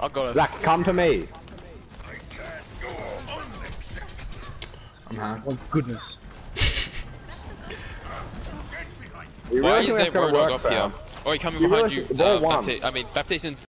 I'll go to Zach, come to me. I'm hacked. Oh goodness. You Why is that's there Roadhog work, up here? Oh, he's coming behind you. Uh. Baptiste, I mean, Baptiste in